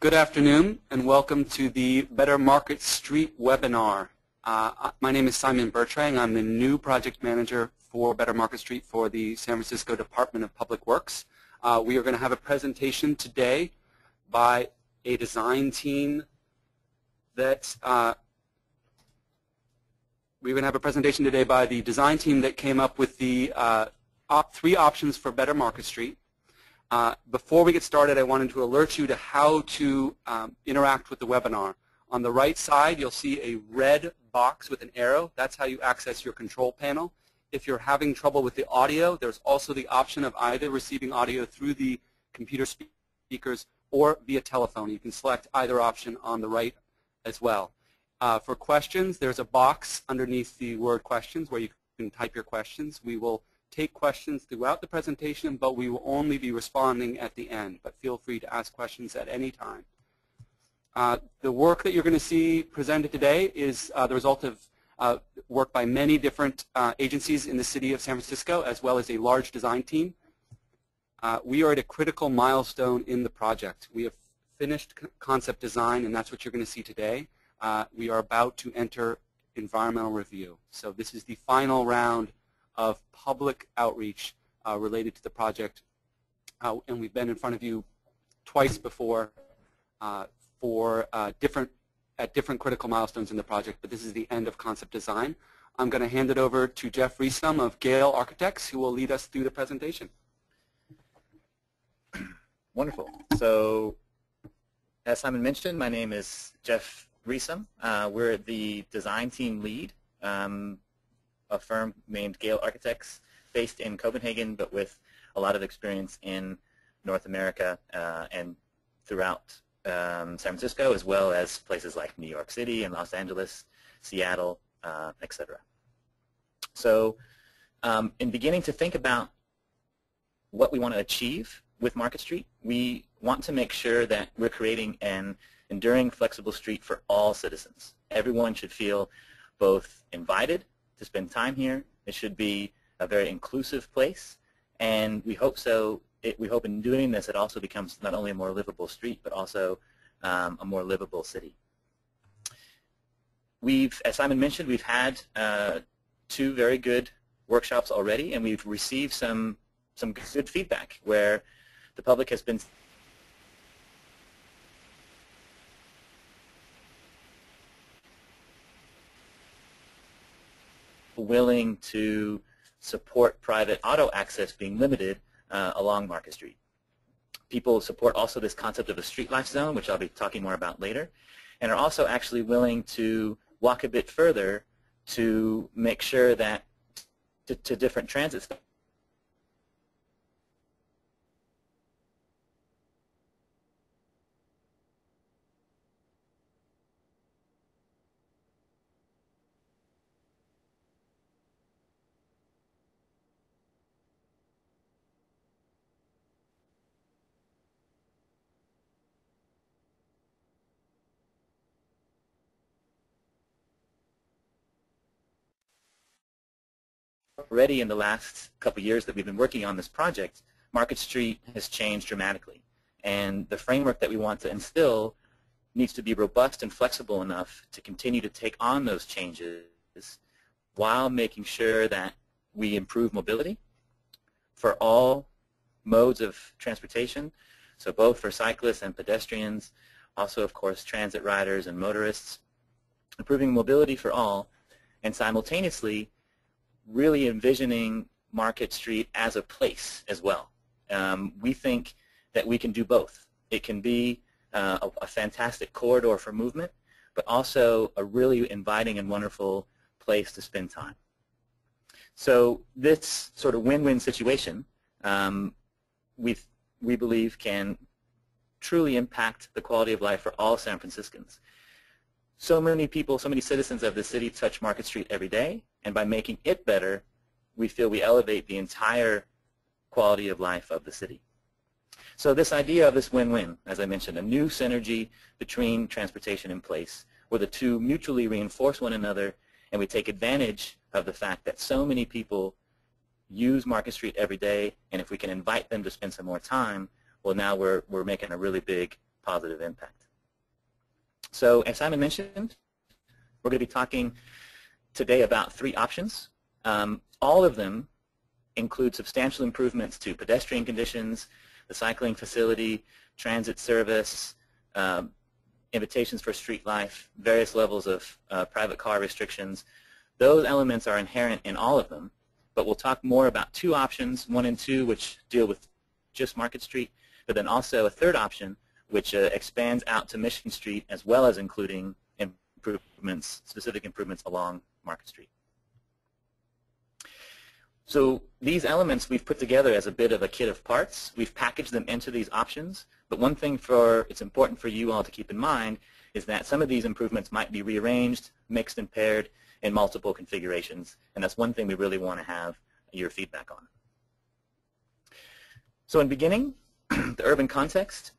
Good afternoon and welcome to the Better Market Street webinar. Uh, my name is Simon Bertrang. I'm the new project manager for Better Market Street for the San Francisco Department of Public Works. Uh, we are going to have a presentation today by a design team that uh, we're going to have a presentation today by the design team that came up with the uh, op three options for Better Market Street. Uh, before we get started, I wanted to alert you to how to um, interact with the webinar. On the right side, you'll see a red box with an arrow. That's how you access your control panel. If you're having trouble with the audio, there's also the option of either receiving audio through the computer speakers or via telephone. You can select either option on the right as well. Uh, for questions, there's a box underneath the word questions where you can type your questions. We will take questions throughout the presentation, but we will only be responding at the end. But feel free to ask questions at any time. Uh, the work that you're going to see presented today is uh, the result of uh, work by many different uh, agencies in the city of San Francisco, as well as a large design team. Uh, we are at a critical milestone in the project. We have finished concept design, and that's what you're going to see today. Uh, we are about to enter environmental review. So this is the final round of public outreach uh, related to the project. Uh, and we've been in front of you twice before uh, for uh, different at different critical milestones in the project, but this is the end of concept design. I'm going to hand it over to Jeff Risom of Gehl Architects, who will lead us through the presentation. Wonderful. So, as Simon mentioned, my name is Jeff Risom. Uh, we're the design team lead um, a firm named Gehl Architects based in Copenhagen but with a lot of experience in North America uh, and throughout um, San Francisco as well as places like New York City and Los Angeles, Seattle, uh, etc. So um, in beginning to think about what we want to achieve with Market Street, we want to make sure that we're creating an enduring flexible street for all citizens. Everyone should feel both invited to spend time here. It should be a very inclusive place, and we hope so. It, we hope in doing this, it also becomes not only a more livable street, but also um, a more livable city. We've, as Simon mentioned, we've had uh, two very good workshops already, and we've received some some good feedback where the public has been willing to support private auto access being limited uh, along Market Street. People support also this concept of a street life zone, which I'll be talking more about later, and are also actually willing to walk a bit further to make sure that to, to different transit already in the last couple years that we've been working on this project, Market Street has changed dramatically. And the framework that we want to instill needs to be robust and flexible enough to continue to take on those changes while making sure that we improve mobility for all modes of transportation, so both for cyclists and pedestrians, also, of course, transit riders and motorists, improving mobility for all, and simultaneously really envisioning Market Street as a place as well. Um, we think that we can do both. It can be uh, a, a, fantastic corridor for movement, but also a really inviting and wonderful place to spend time. So this sort of win-win situation, um, we we believe can truly impact the quality of life for all San Franciscans. So many people, so many citizens of the city touch Market Street every day, and by making it better, we feel we elevate the entire quality of life of the city. So this idea of this win-win, as I mentioned, a new synergy between transportation and place, where the two mutually reinforce one another, and we take advantage of the fact that so many people use Market Street every day, and if we can invite them to spend some more time, well, now we're, we're making a really big positive impact. So as Simon mentioned, we're going to be talking today about three options. Um, all of them include substantial improvements to pedestrian conditions, the cycling facility, transit service, um, invitations for street life, various levels of uh, private car restrictions. Those elements are inherent in all of them, but we'll talk more about two options, one and two, which deal with just Market Street, but then also a third option, which uh, expands out to Mission Street as well as including improvements, specific improvements along Market Street. So these elements we've put together as a bit of a kit of parts. We've packaged them into these options. But one thing for it's important for you all to keep in mind is that some of these improvements might be rearranged, mixed and paired in multiple configurations. And that's one thing we really want to have your feedback on. So in beginning, the urban context,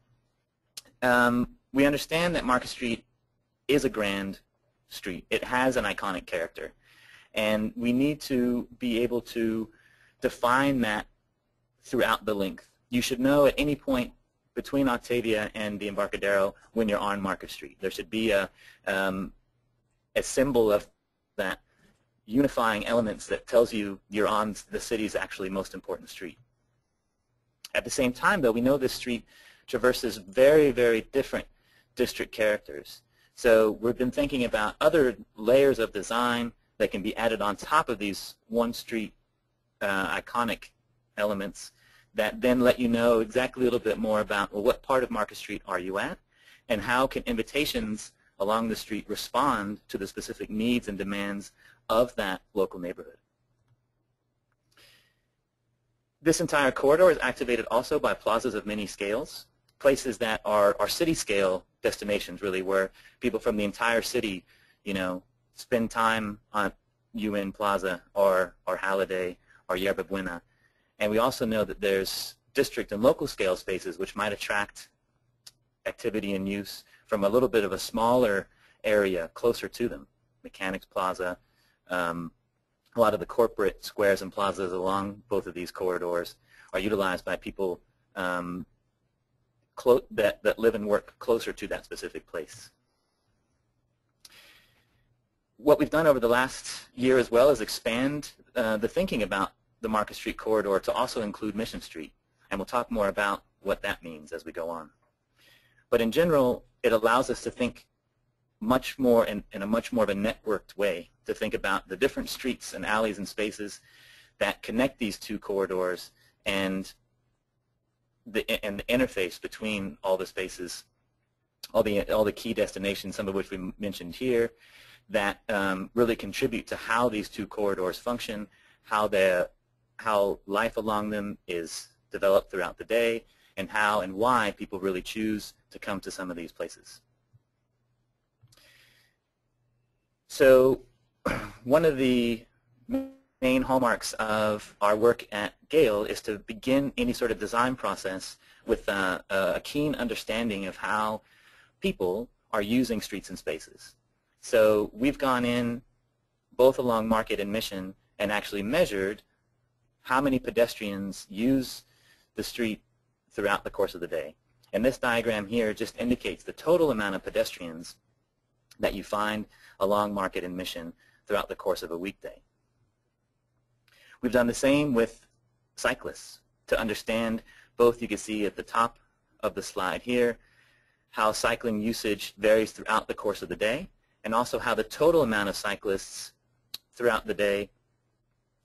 um, we understand that Market Street is a grand street. It has an iconic character. And we need to be able to define that throughout the length. You should know at any point between Octavia and the Embarcadero when you're on Market Street. There should be a, um, a symbol of that unifying elements that tells you you're on the city's actually most important street. At the same time, though, we know this street traverses very, very different district characters. So we've been thinking about other layers of design that can be added on top of these one street uh, iconic elements that then let you know exactly a little bit more about well, what part of Market Street are you at and how can invitations along the street respond to the specific needs and demands of that local neighborhood. This entire corridor is activated also by plazas of many scales, places that are, are city scale destinations really where people from the entire city, you know, spend time on UN Plaza or, or Hallidie or Yerba Buena. And we also know that there's district and local scale spaces which might attract activity and use from a little bit of a smaller area closer to them. Mechanics Plaza, um, a lot of the corporate squares and plazas along both of these corridors are utilized by people um, that, that live and work closer to that specific place what we've done over the last year as well is expand uh, the thinking about the Market Street corridor to also include Mission Street. And we'll talk more about what that means as we go on. But in general, it allows us to think much more in, in a much more of a networked way to think about the different streets and alleys and spaces that connect these two corridors and the, and the interface between all the spaces, all the, all the key destinations, some of which we mentioned here, that um, really contribute to how these two corridors function, how, the, how life along them is developed throughout the day, and how and why people really choose to come to some of these places. So one of the main hallmarks of our work at Gehl is to begin any sort of design process with a, a keen understanding of how people are using streets and spaces. So we've gone in both along Market and Mission and actually measured how many pedestrians use the street throughout the course of the day. And this diagram here just indicates the total amount of pedestrians that you find along Market and Mission throughout the course of a weekday. We've done the same with cyclists to understand both you can see at the top of the slide here how cycling usage varies throughout the course of the day and also how the total amount of cyclists throughout the day,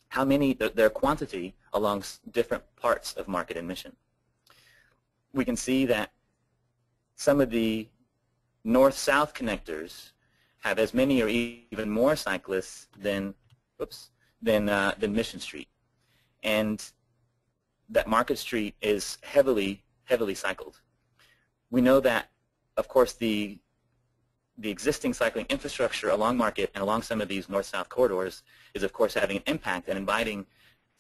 how many, their quantity along different parts of market admission. We can see that some of the north-south connectors have as many or even more cyclists than, oops, than, uh, than Mission Street. And that Market Street is heavily, heavily cycled. We know that, of course, the the existing cycling infrastructure along Market and along some of these north-south corridors is, of course, having an impact and inviting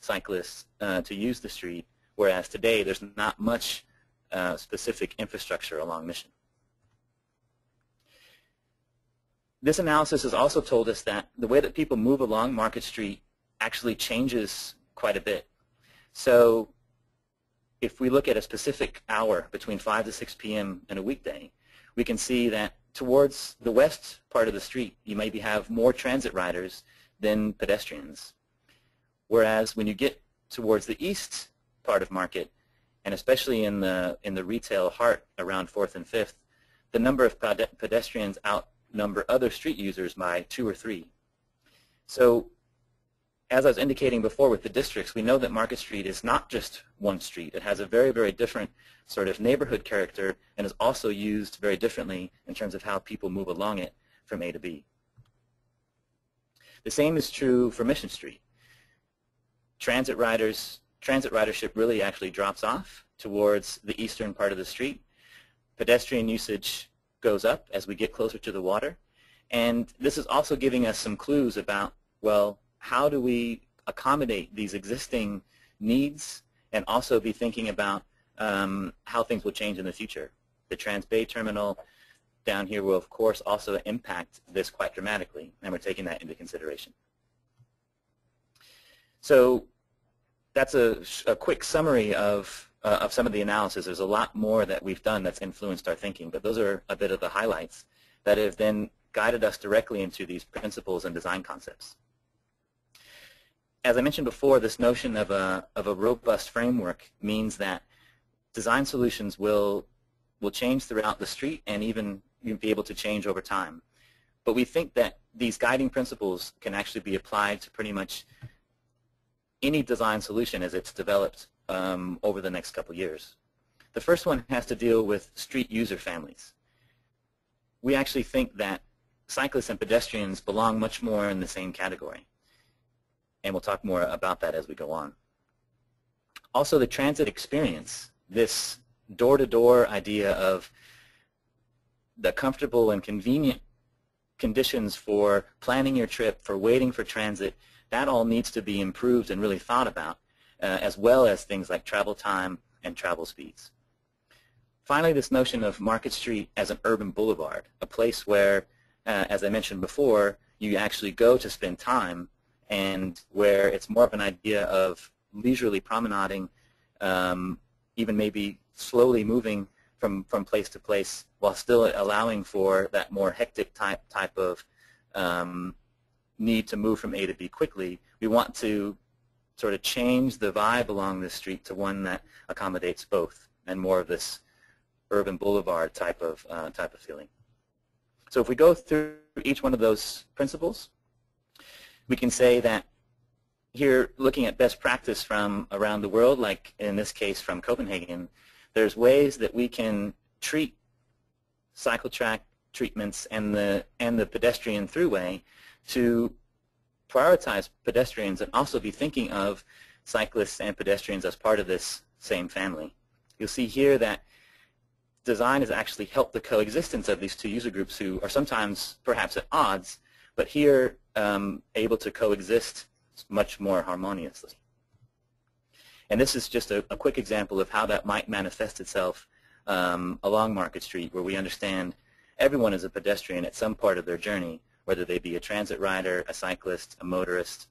cyclists uh, to use the street, whereas today there's not much uh, specific infrastructure along Mission. This analysis has also told us that the way that people move along Market Street actually changes quite a bit. So if we look at a specific hour between 5 to 6 p.m. in a weekday, we can see that towards the west part of the street, you maybe have more transit riders than pedestrians. Whereas when you get towards the east part of Market, and especially in the in the retail heart around 4th and 5th, the number of pedestrians outnumber other street users by two or three. So as I was indicating before with the districts, we know that Market Street is not just one street. It has a very, very different sort of neighborhood character and is also used very differently in terms of how people move along it from A to B. The same is true for Mission Street. Transit riders, transit ridership really actually drops off towards the eastern part of the street. Pedestrian usage goes up as we get closer to the water. And this is also giving us some clues about, well, how do we accommodate these existing needs and also be thinking about um, how things will change in the future. The Trans-Bay Terminal down here will, of course, also impact this quite dramatically, and we're taking that into consideration. So that's a, a quick summary of, uh, of some of the analysis. There's a lot more that we've done that's influenced our thinking, but those are a bit of the highlights that have then guided us directly into these principles and design concepts as I mentioned before, this notion of a, of a robust framework means that design solutions will, will change throughout the street and even be able to change over time. But we think that these guiding principles can actually be applied to pretty much any design solution as it's developed um, over the next couple years. The first one has to deal with street user families. We actually think that cyclists and pedestrians belong much more in the same category and we'll talk more about that as we go on. Also, the transit experience, this door-to-door -door idea of the comfortable and convenient conditions for planning your trip, for waiting for transit, that all needs to be improved and really thought about, uh, as well as things like travel time and travel speeds. Finally, this notion of Market Street as an urban boulevard, a place where, uh, as I mentioned before, you actually go to spend time and where it's more of an idea of leisurely promenading, um, even maybe slowly moving from, from place to place while still allowing for that more hectic type, type of um, need to move from A to B quickly. We want to sort of change the vibe along this street to one that accommodates both and more of this urban boulevard type of, uh, type of feeling. So if we go through each one of those principles, we can say that here, looking at best practice from around the world, like in this case from Copenhagen, there's ways that we can treat cycle track treatments and the, and the pedestrian throughway to prioritize pedestrians and also be thinking of cyclists and pedestrians as part of this same family. You'll see here that design has actually helped the coexistence of these two user groups who are sometimes perhaps at odds, but here um, able to coexist much more harmoniously. And this is just a, a, quick example of how that might manifest itself um, along Market Street, where we understand everyone is a pedestrian at some part of their journey, whether they be a transit rider, a cyclist, a motorist.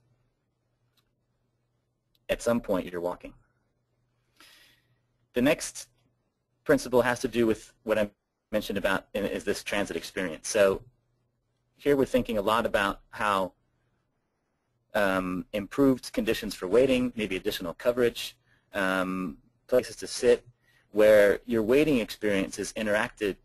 At some point, you're walking. The next principle has to do with what I mentioned about is this transit experience. So here we're thinking a lot about how um, improved conditions for waiting, maybe additional coverage, um, places to sit, where your waiting experience is interacted,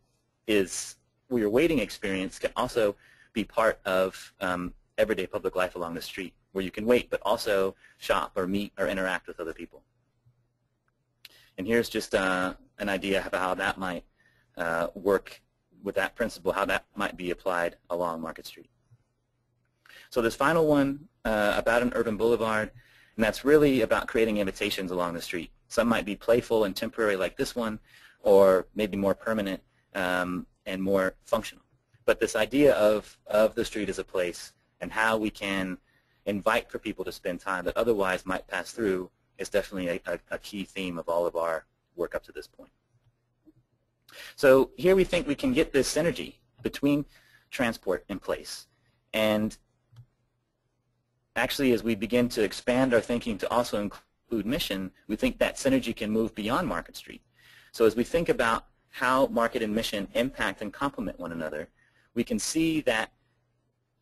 is where your waiting experience can also be part of um, everyday public life along the street, where you can wait but also shop or meet or interact with other people. And here's just uh, an idea of how that might uh, work with that principle, how that might be applied along Market Street. So this final one uh, about an urban boulevard, and that's really about creating invitations along the street. Some might be playful and temporary like this one, or maybe more permanent um, and more functional. But this idea of, of the street as a place and how we can invite for people to spend time that otherwise might pass through is definitely a, a, a key theme of all of our work up to this point. So here we think we can get this synergy between transport and place. And actually, as we begin to expand our thinking to also include Mission, we think that synergy can move beyond Market Street. So as we think about how Market and Mission impact and complement one another, we can see that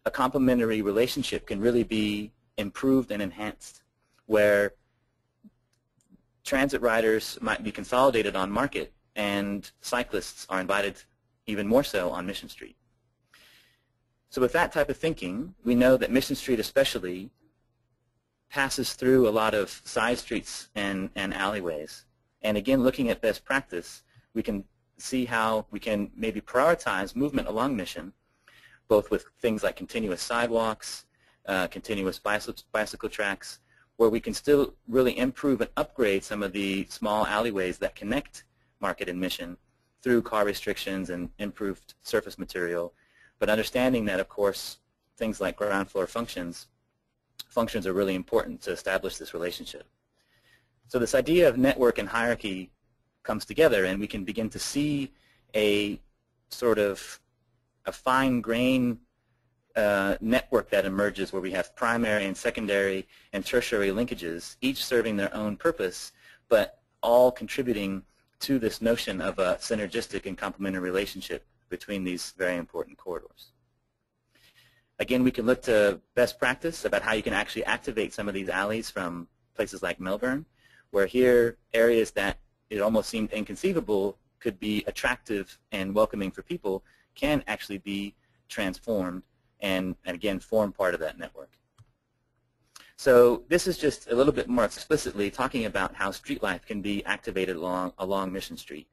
a complementary relationship can really be improved and enhanced, where transit riders might be consolidated on Market and cyclists are invited even more so on Mission Street. So with that type of thinking, we know that Mission Street especially passes through a lot of side streets and, and alleyways. And again, looking at best practice, we can see how we can maybe prioritize movement along Mission, both with things like continuous sidewalks, uh, continuous bicycle, bicycle tracks, where we can still really improve and upgrade some of the small alleyways that connect Market admission through car restrictions and improved surface material, but understanding that, of course, things like ground floor functions, functions are really important to establish this relationship. So this idea of network and hierarchy comes together, and we can begin to see a sort of a fine grain uh, network that emerges where we have primary and secondary and tertiary linkages, each serving their own purpose, but all contributing to this notion of a synergistic and complementary relationship between these very important corridors. Again, we can look to best practice about how you can actually activate some of these alleys from places like Melbourne, where here areas that it almost seemed inconceivable could be attractive and welcoming for people can actually be transformed and, and again form part of that network. So this is just a little bit more explicitly talking about how street life can be activated along, along Mission Street.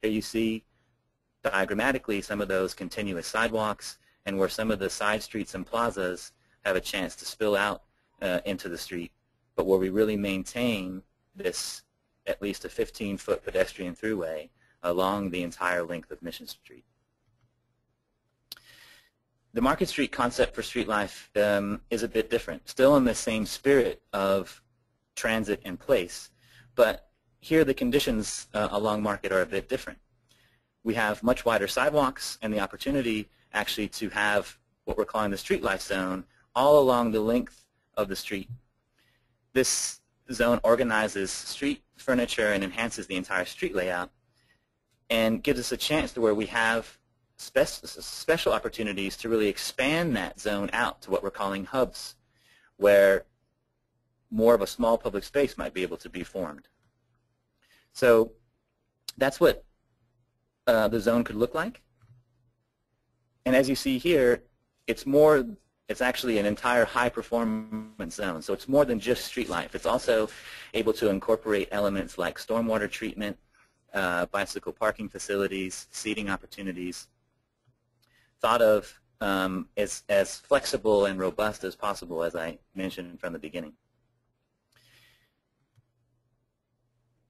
Here you see diagrammatically some of those continuous sidewalks and where some of the side streets and plazas have a chance to spill out uh, into the street, but where we really maintain this at least a 15-foot pedestrian throughway along the entire length of Mission Street the Market Street concept for street life um, is a bit different, still in the same spirit of transit in place, but here the conditions uh, along Market are a bit different. We have much wider sidewalks and the opportunity actually to have what we're calling the street life zone all along the length of the street. This zone organizes street furniture and enhances the entire street layout and gives us a chance to where we have spe special opportunities to really expand that zone out to what we're calling hubs, where more of a small public space might be able to be formed. So that's what uh, the zone could look like. And as you see here, it's more, it's actually an entire high performance zone. So it's more than just street life. It's also able to incorporate elements like stormwater treatment, uh, bicycle parking facilities, seating opportunities, thought of um, as, as flexible and robust as possible, as I mentioned from the beginning.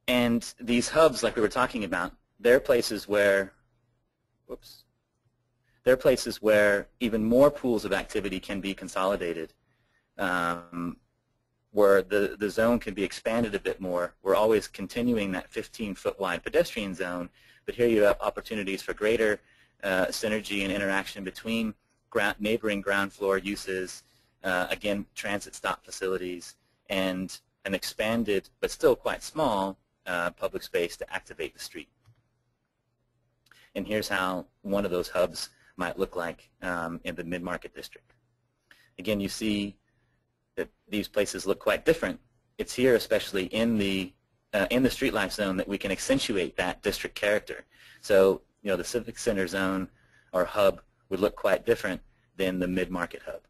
And these hubs, like we were talking about, they're places where, whoops, they're places where even more pools of activity can be consolidated, um, where the, the zone can be expanded a bit more. We're always continuing that 15-foot wide pedestrian zone, but here you have opportunities for greater uh, synergy and interaction between ground, neighboring ground floor uses, uh, again, transit stop facilities, and an expanded but still quite small uh, public space to activate the street. And here's how one of those hubs might look like um, in the mid-market district. Again, you see that these places look quite different. It's here, especially in the uh, in the street life zone, that we can accentuate that district character. So you know, the Civic Center zone or hub would look quite different than the mid-market hub.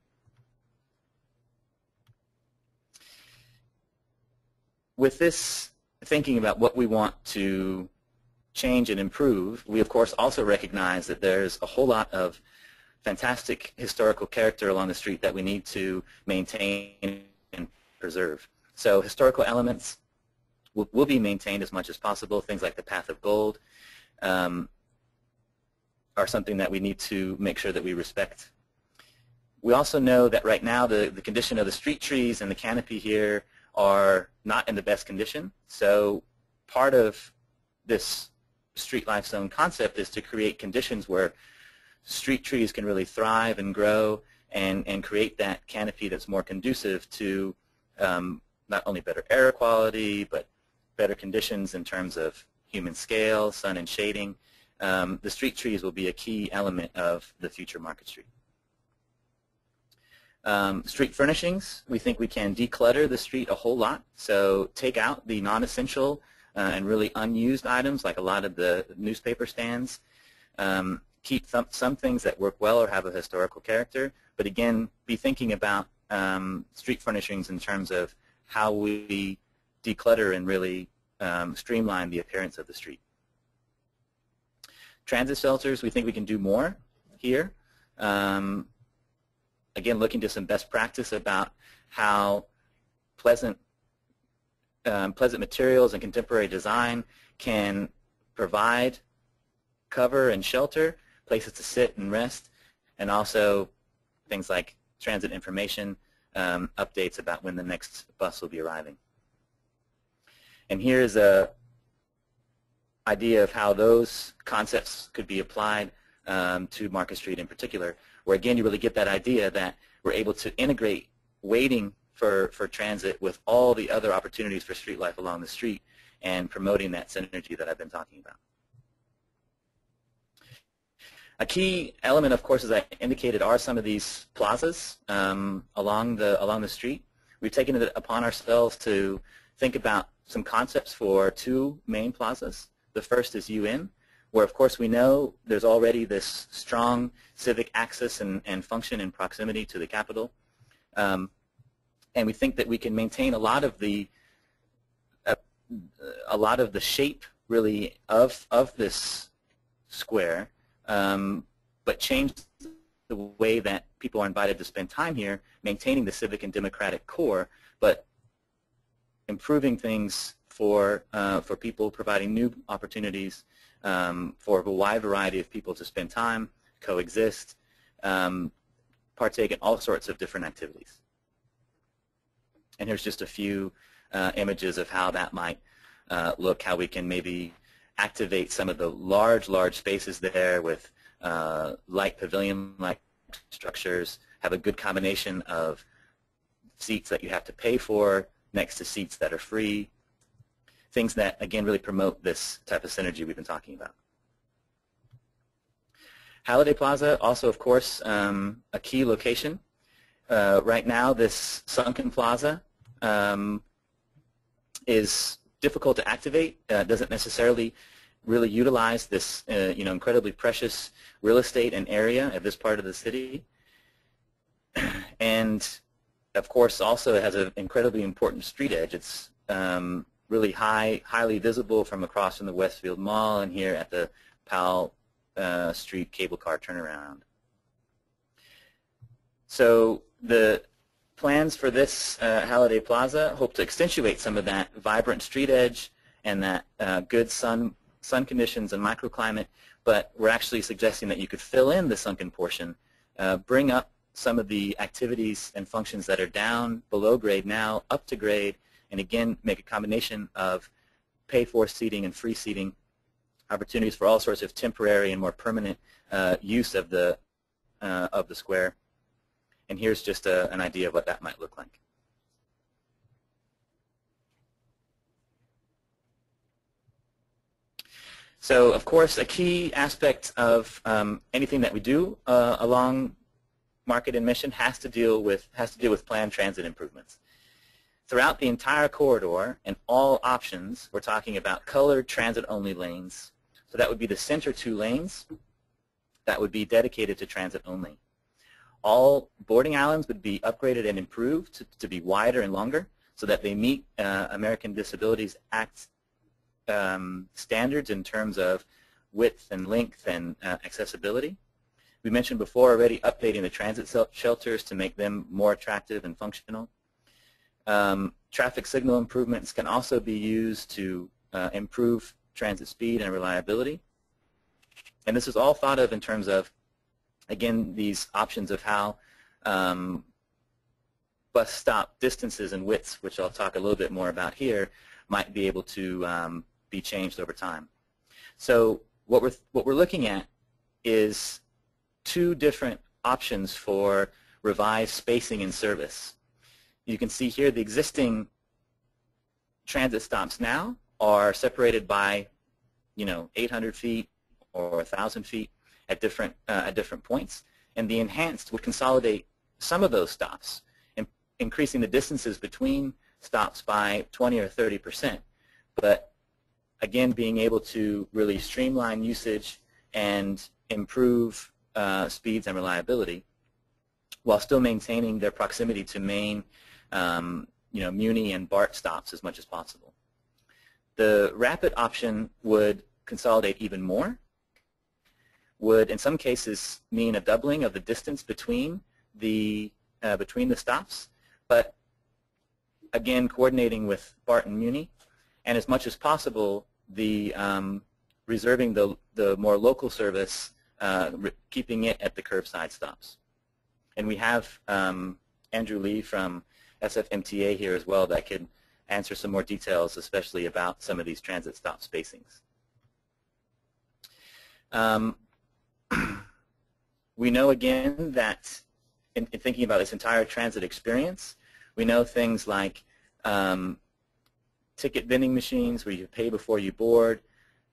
With this thinking about what we want to change and improve, we of course also recognize that there's a whole lot of fantastic historical character along the street that we need to maintain and preserve. So historical elements will, will be maintained as much as possible, things like the Path of Gold, um, are something that we need to make sure that we respect. We also know that right now the, the condition of the street trees and the canopy here are not in the best condition. So part of this street life zone concept is to create conditions where street trees can really thrive and grow and, and create that canopy that's more conducive to um, not only better air quality, but better conditions in terms of human scale, sun and shading. Um, the street trees will be a key element of the future Market Street. Um, street furnishings, we think we can declutter the street a whole lot. So take out the non-essential uh, and really unused items like a lot of the newspaper stands. Um, keep th some things that work well or have a historical character, but again, be thinking about um, street furnishings in terms of how we declutter and really um, streamline the appearance of the street. Transit shelters, we think we can do more here. Um, again, looking to some best practice about how pleasant, um, pleasant materials and contemporary design can provide cover and shelter, places to sit and rest, and also things like transit information, um, updates about when the next bus will be arriving. And here's a idea of how those concepts could be applied um, to Market Street in particular where again you really get that idea that we're able to integrate waiting for, for transit with all the other opportunities for street life along the street and promoting that synergy that I've been talking about. A key element, of course, as I indicated, are some of these plazas um, along the along the street. We've taken it upon ourselves to think about some concepts for two main plazas. The first is UN, where of course we know there's already this strong civic axis and, and function in proximity to the capital. Um, and we think that we can maintain a lot of the uh, a lot of the shape really of of this square, um, but change the way that people are invited to spend time here, maintaining the civic and democratic core, but improving things for uh, for people, providing new opportunities um, for a wide variety of people to spend time, coexist, um, partake in all sorts of different activities. And here's just a few uh, images of how that might uh, look, how we can maybe activate some of the large, large spaces there with uh, light pavilion-like structures, have a good combination of seats that you have to pay for next to seats that are free, things that, again, really promote this type of synergy we've been talking about. Hallidie Plaza, also, of course, um, a key location. Uh, right now, this sunken plaza um, is difficult to activate. Uh, doesn't necessarily really utilize this, uh, you know, incredibly precious real estate and area of this part of the city. And, of course, also it has an incredibly important street edge. It's um, really high, highly visible from across from the Westfield Mall and here at the Powell uh, Street cable car turnaround. So the plans for this uh, Hallidie Plaza hope to accentuate some of that vibrant street edge and that uh, good sun, sun conditions and microclimate, but we're actually suggesting that you could fill in the sunken portion, uh, bring up some of the activities and functions that are down below grade now up to grade, and again make a combination of pay-for seating and free seating, opportunities for all sorts of temporary and more permanent uh, use of the uh, of the square. And here's just a, an idea of what that might look like. So, of course, a key aspect of um, anything that we do uh, along Market and Mission has to deal with has to deal with planned transit improvements. Throughout the entire corridor and all options, we're talking about colored transit-only lanes. So that would be the center two lanes that would be dedicated to transit only. All boarding islands would be upgraded and improved to, to be wider and longer so that they meet uh, American Disabilities Act um, standards in terms of width and length and uh, accessibility. We mentioned before already updating the transit shelters to make them more attractive and functional. Um, traffic signal improvements can also be used to uh, improve transit speed and reliability. And this is all thought of in terms of, again, these options of how um, bus stop distances and widths, which I'll talk a little bit more about here, might be able to um, be changed over time. So what we're, what we're looking at is two different options for revised spacing and service you can see here the existing transit stops now are separated by, you know, 800 feet or 1,000 feet at different, uh, at different points. And the enhanced would consolidate some of those stops, in, increasing the distances between stops by 20 or 30 percent. But again, being able to really streamline usage and improve uh, speeds and reliability while still maintaining their proximity to main, um, you know, Muni and BART stops as much as possible. The rapid option would consolidate even more, would in some cases mean a doubling of the distance between the uh, between the stops, but again coordinating with BART and Muni, and as much as possible the um, reserving the the more local service, uh, keeping it at the curbside stops. And we have um, Andrew Lee from SFMTA here as well that could answer some more details, especially about some of these transit stop spacings. Um, we know again that in, in, thinking about this entire transit experience, we know things like um, ticket vending machines where you pay before you board,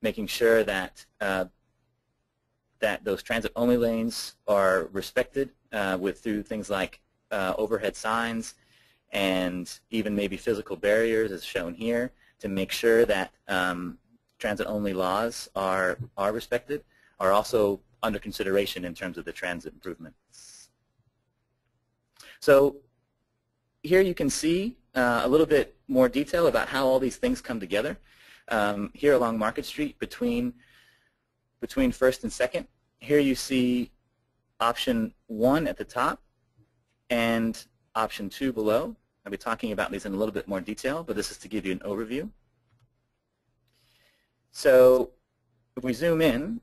making sure that uh, that those transit-only lanes are respected uh, with through things like uh, overhead signs and even maybe physical barriers as shown here to make sure that um, transit-only laws are, are respected are also under consideration in terms of the transit improvements. So here you can see uh, a little bit more detail about how all these things come together. Um, here along Market Street between between first and second. Here you see option one at the top and option two below. I'll be talking about these in a little bit more detail, but this is to give you an overview. So if we zoom in,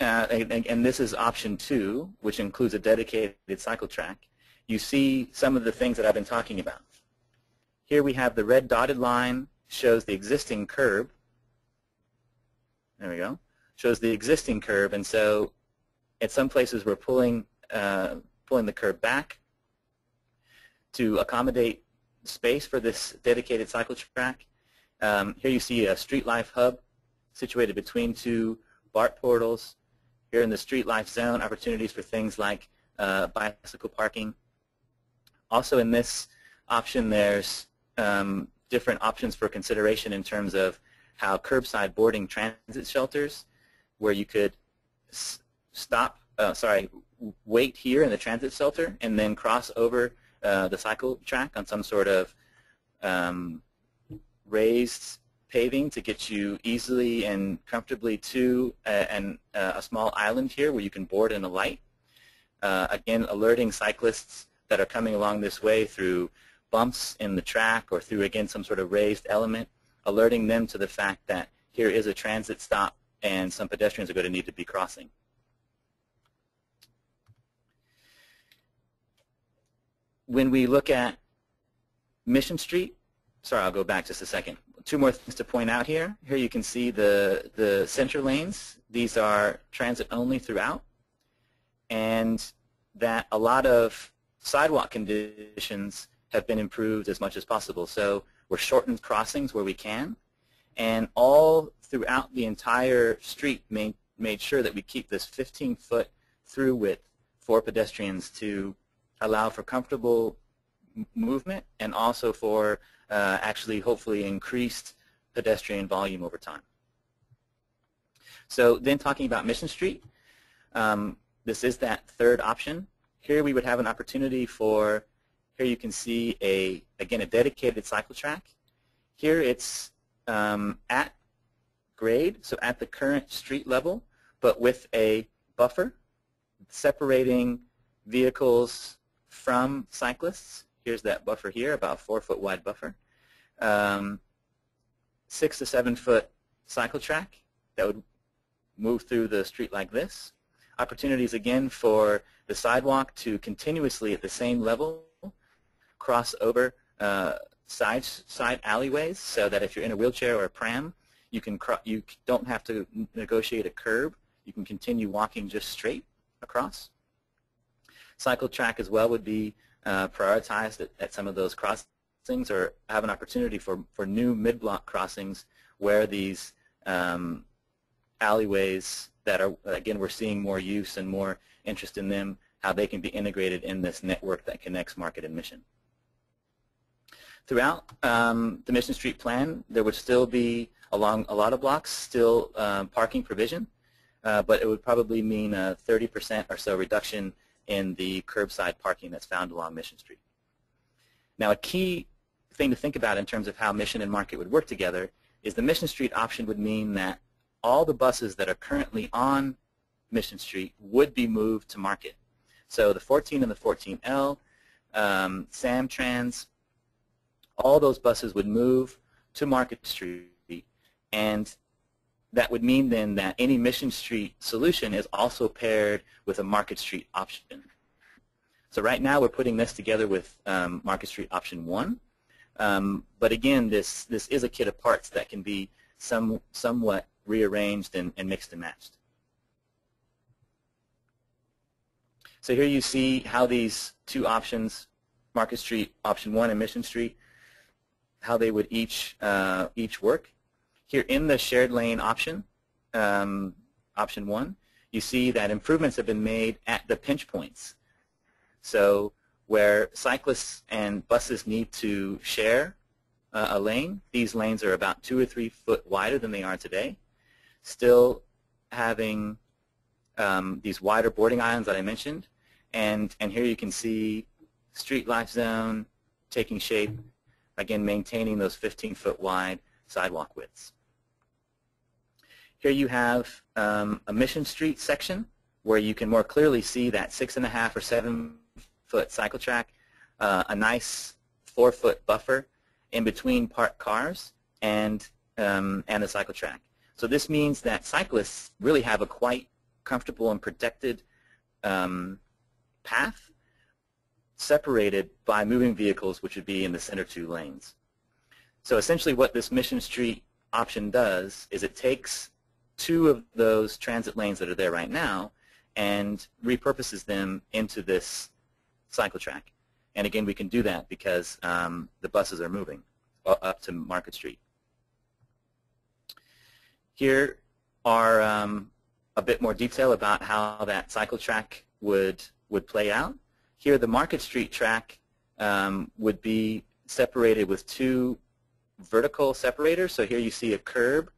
uh, and, and, this is option two, which includes a dedicated cycle track, you see some of the things that I've been talking about. Here we have the red dotted line shows the existing curb. There we go. Shows the existing curb, and so at some places we're pulling uh, pulling the curb back to accommodate space for this dedicated cycle track. Um, here you see a Street Life hub situated between two BART portals. Here in the Street Life zone, opportunities for things like uh, bicycle parking. Also in this option, there's um, different options for consideration in terms of how curbside boarding transit shelters, where you could stop, uh, sorry, wait here in the transit shelter and then cross over uh, the cycle track on some sort of um, raised paving to get you easily and comfortably to a, an, uh, a small island here where you can board in a light. Uh, again, alerting cyclists that are coming along this way through bumps in the track or through, again, some sort of raised element, alerting them to the fact that here is a transit stop and some pedestrians are going to need to be crossing. When we look at Mission Street, sorry, I'll go back just a second. Two more things to point out here. Here you can see the, the center lanes. These are transit only throughout. And that a lot of sidewalk conditions have been improved as much as possible. So we're shortened crossings where we can. And all throughout the entire street made, made sure that we keep this 15-foot through width for pedestrians to allow for comfortable movement and also for uh, actually hopefully increased pedestrian volume over time. So then talking about Mission Street, um, this is that third option. Here we would have an opportunity for, here you can see a, again, a dedicated cycle track. Here it's um, at grade, so at the current street level, but with a buffer separating vehicles from cyclists. Here's that buffer here, about four foot wide buffer. Um, six to seven foot cycle track that would move through the street like this. Opportunities again for the sidewalk to continuously at the same level cross over uh, side side alleyways so that if you're in a wheelchair or a pram, you can you don't have to negotiate a curb. You can continue walking just straight across. Cycle track as well would be uh, prioritized at, at, some of those crossings or have an opportunity for, for new mid-block crossings where these um, alleyways that are, again, we're seeing more use and more interest in them, how they can be integrated in this network that connects market and mission. Throughout um, the Mission Street plan, there would still be, along a lot of blocks, still um, parking provision, uh, but it would probably mean a 30% or so reduction in the curbside parking that's found along Mission Street. Now, a key thing to think about in terms of how Mission and Market would work together is the Mission Street option would mean that all the buses that are currently on Mission Street would be moved to Market. So the 14 and the 14L, um, Samtrans, all those buses would move to Market Street, and that would mean then that any Mission Street solution is also paired with a Market Street option. So right now we're putting this together with um, Market Street option 1, um, but again, this, this is a kit of parts that can be some, somewhat rearranged and, and mixed and matched. So here you see how these two options, Market Street option 1 and Mission Street, how they would each, uh, each work. Here in the shared lane option, um, option 1, you see that improvements have been made at the pinch points. So where cyclists and buses need to share uh, a lane, these lanes are about two or three foot wider than they are today, still having um, these wider boarding islands that I mentioned. And, and here you can see street life zone taking shape, again maintaining those 15 foot wide sidewalk widths. Here you have um, a Mission Street section where you can more clearly see that six and a half or seven foot cycle track, uh, a nice four foot buffer in between parked cars and, um, and the cycle track. So this means that cyclists really have a quite comfortable and protected um, path separated by moving vehicles, which would be in the center two lanes. So essentially what this Mission Street option does is it takes two of those transit lanes that are there right now and repurposes them into this cycle track. And again, we can do that because um, the buses are moving up to Market Street. Here are um, a bit more detail about how that cycle track would, would play out. Here the Market Street track um, would be separated with two vertical separators. So here you see a curb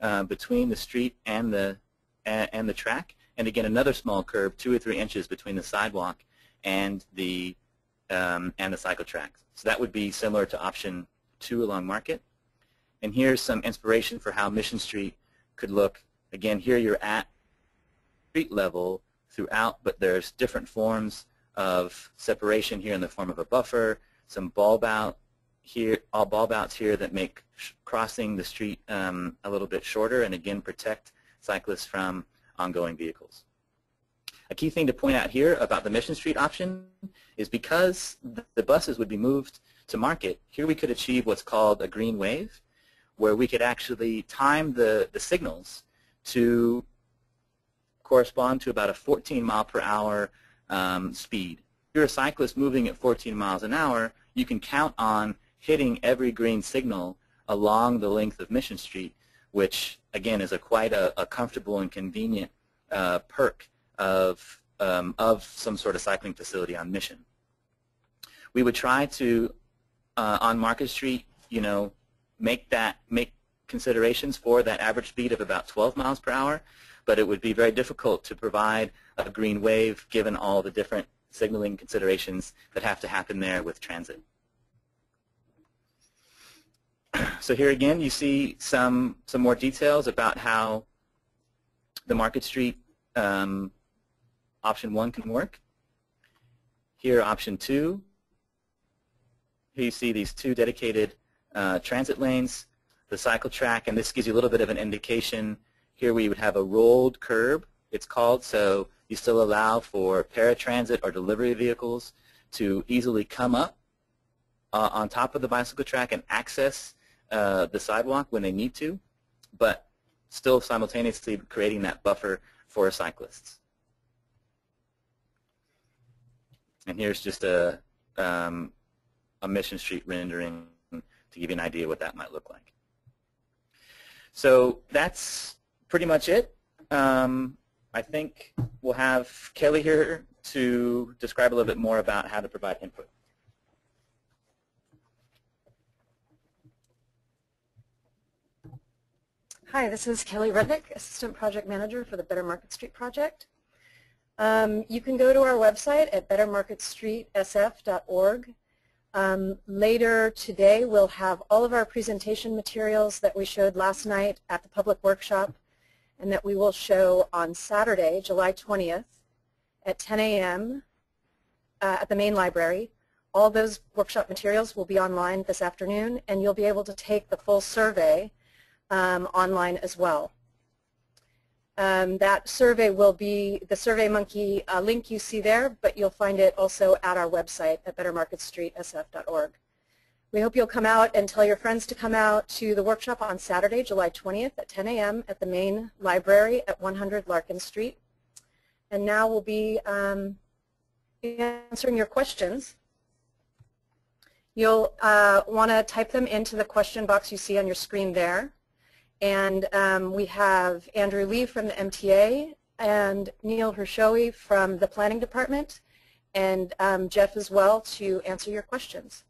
uh, between the street and the, and, the track. And again, another small curb, two or three inches between the sidewalk and the um, and the cycle track. So that would be similar to option two along Market. And here's some inspiration for how Mission Street could look. Again, here you're at street level throughout, but there's different forms of separation here in the form of a buffer, some bulb out here, all bulb outs here that make crossing the street um, a little bit shorter and again protect cyclists from ongoing vehicles. A key thing to point out here about the Mission Street option is because the buses would be moved to market, here we could achieve what's called a green wave, where we could actually time the, the signals to correspond to about a 14 mile per hour um, speed. If you're a cyclist moving at 14 miles an hour, you can count on hitting every green signal along the length of Mission Street, which again is a quite a, a comfortable and convenient uh, perk of, um, of some sort of cycling facility on Mission. We would try to, uh, on Market Street, you know, make that make considerations for that average speed of about 12 miles per hour, but it would be very difficult to provide a green wave given all the different signaling considerations that have to happen there with transit. So here again you see some, some more details about how the Market Street um, option 1 can work. Here option 2, here you see these two dedicated uh, transit lanes, the cycle track, and this gives you a little bit of an indication. Here we would have a rolled curb, it's called, so you still allow for paratransit or delivery vehicles to easily come up uh, on top of the bicycle track and access uh, the sidewalk when they need to, but still simultaneously creating that buffer for cyclists. And here's just a um, a Mission Street rendering to give you an idea what that might look like. So that's pretty much it. Um, I think we'll have Kelly here to describe a little bit more about how to provide input. Hi, this is Kelly Rudnick, Assistant Project Manager for the Better Market Street Project. Um, you can go to our website at bettermarketstreetsf.org. Um, later today, we'll have all of our presentation materials that we showed last night at the public workshop and that we will show on Saturday, July 20th at 10 a.m. Uh, at the main library. All those workshop materials will be online this afternoon, and you'll be able to take the full survey um, online as well. Um, that survey will be the SurveyMonkey uh, link you see there, but you'll find it also at our website at bettermarketstreetsf.org. We hope you'll come out and tell your friends to come out to the workshop on Saturday, July 20th at 10 a.m. at the main library at 100 Larkin Street. And now we'll be um, answering your questions. You'll uh, want to type them into the question box you see on your screen there. And um, we have Andrew Lee from the MTA and Neil Hrushowy from the Planning Department and um, Jeff as well to answer your questions.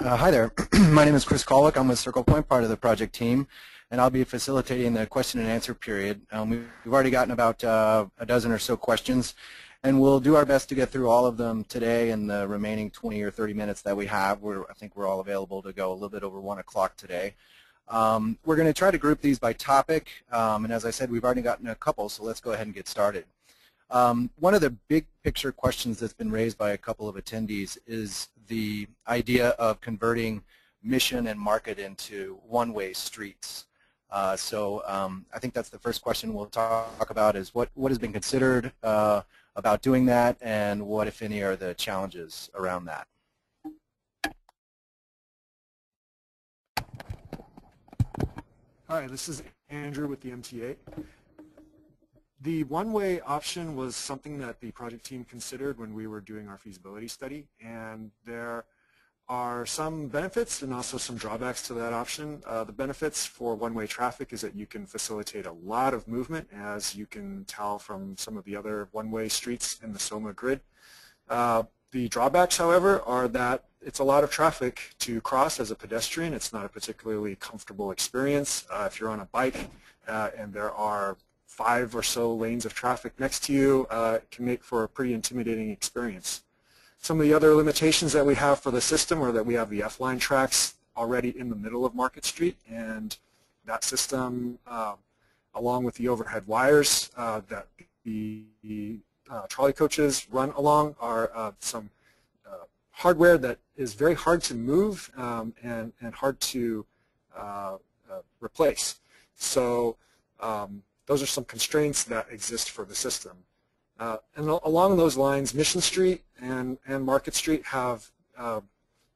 Uh, hi there. My name is Chris Kolwick. I'm with Circle Point, part of the project team, and I'll be facilitating the question and answer period. Um, we've, we've, already gotten about uh, a dozen or so questions, and we'll do our best to get through all of them today in the remaining 20 or 30 minutes that we have. We're, I think we're all available to go a little bit over 1 o'clock today. Um, we're going to try to group these by topic, um, and as I said, we've already gotten a couple, so let's go ahead and get started. Um, one of the big picture questions that's been raised by a couple of attendees is the idea of converting mission and market into one-way streets. Uh, so um, I think that's the first question we'll talk about is what, what has been considered uh, about doing that and what, if any, are the challenges around that. Hi, this is Andrew with the MTA. The one-way option was something that the project team considered when we were doing our feasibility study, and there are some benefits and also some drawbacks to that option. Uh, the benefits for one-way traffic is that you can facilitate a lot of movement, as you can tell from some of the other one-way streets in the SOMA grid. Uh, the drawbacks, however, are that it's a lot of traffic to cross as a pedestrian. It's not a particularly comfortable experience. Uh, if you're on a bike uh, and there are five or so lanes of traffic next to you uh, can make for a pretty intimidating experience. Some of the other limitations that we have for the system are that we have the F-line tracks already in the middle of Market Street and that system uh, along with the overhead wires uh, that the, uh, trolley coaches run along are uh, some uh, hardware that is very hard to move um, and, and hard to replace. So um, those are some constraints that exist for the system. Uh, and along those lines, Mission Street and, and Market Street have uh,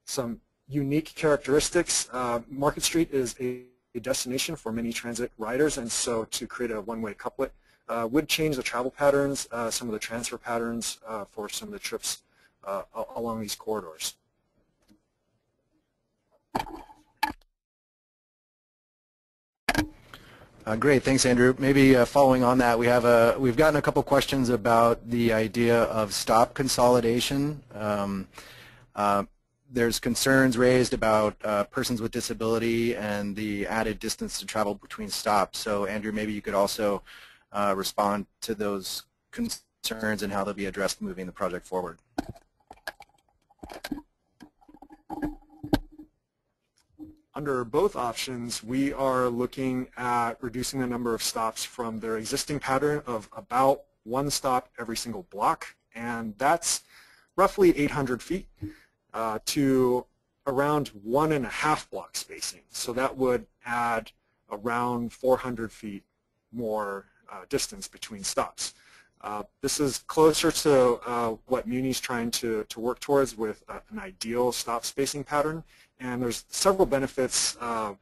some unique characteristics. Uh, Market Street is a, a, destination for many transit riders, and so to create a one-way couplet uh, would change the travel patterns, uh, some of the transfer patterns uh, for some of the trips along these corridors. Uh, great, thanks, Andrew. Maybe uh, following on that, we have a we've gotten a couple questions about the idea of stop consolidation. Um, uh, there's concerns raised about uh, persons with disability and the added distance to travel between stops. So, Andrew, maybe you could also uh, respond to those concerns and how they'll be addressed moving the project forward. Under both options, we are looking at reducing the number of stops from their existing pattern of about one stop every single block, and that's roughly 800 feet uh, to around one and a half block spacing. So that would add around 400 feet more uh, distance between stops. Uh, this is closer to uh, what Muni's trying to, to work towards with uh, an ideal stop spacing pattern. And there's several benefits uh,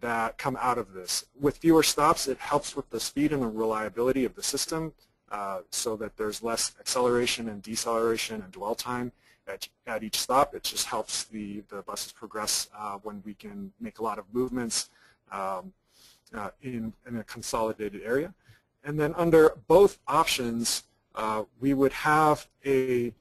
that come out of this. With fewer stops, it helps with the speed and the reliability of the system. uh, so that there's less acceleration and deceleration and dwell time at, at each stop. It just helps the, the buses progress uh, when we can make a lot of movements um, uh, in, in a consolidated area. And then under both options, uh, we would have a,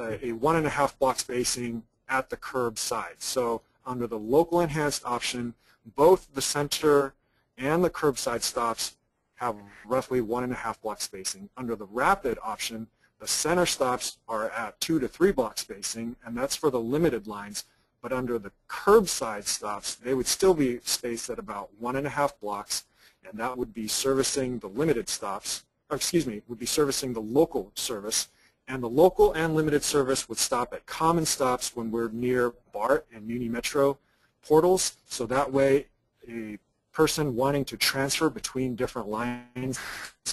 a one and a half block spacing at the curb side. So under the local enhanced option, both the center and the curbside stops have roughly one and a half block spacing. Under the rapid option, the center stops are at two to three block spacing, and that's for the limited lines. But under the curbside stops, they would still be spaced at about one and a half blocks, and that would be servicing the limited stops, excuse me, would be servicing the local service. And the local and limited service would stop at common stops when we're near BART and Muni Metro portals. So that way, a person wanting to transfer between different lines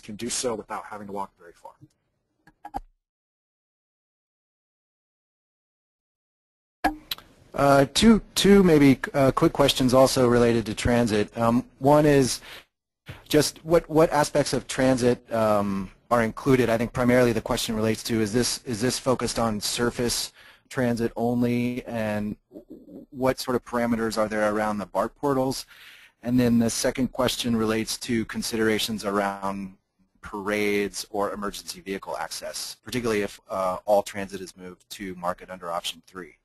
can do so without having to walk very far. Uh, two, two maybe uh, quick questions also related to transit. Um, one is just what, what aspects of transit um, are included? I think primarily the question relates to is this, is this focused on surface transit only and what sort of parameters are there around the BART portals? And then the second question relates to considerations around parades or emergency vehicle access, particularly if uh, all transit is moved to market under option three.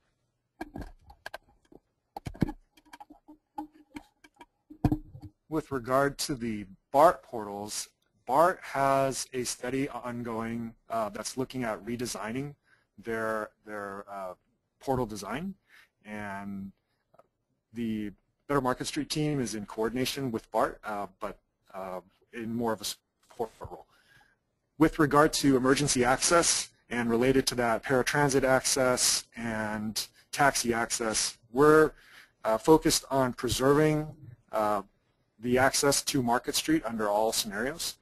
with regard to the BART portals, BART has a study ongoing uh, that's looking at redesigning their their uh, portal design, and the Better Market Street team is in coordination with BART, uh, but uh, in more of a support role. With regard to emergency access and related to that paratransit access and taxi access, we're uh, focused on preserving the access to Market Street under all scenarios.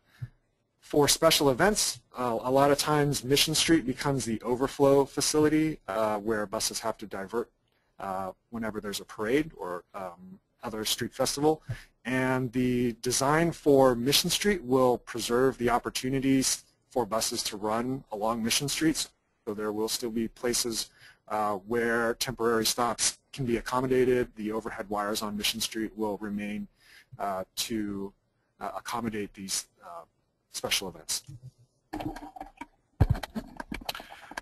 For special events, uh, a lot of times Mission Street becomes the overflow facility uh, where buses have to divert uh, whenever there's a parade or um, other street festival. And the design for Mission Street will preserve the opportunities for buses to run along Mission Street. So there will still be places uh, where temporary stops can be accommodated. The overhead wires on Mission Street will remain uh, to uh, accommodate these special events.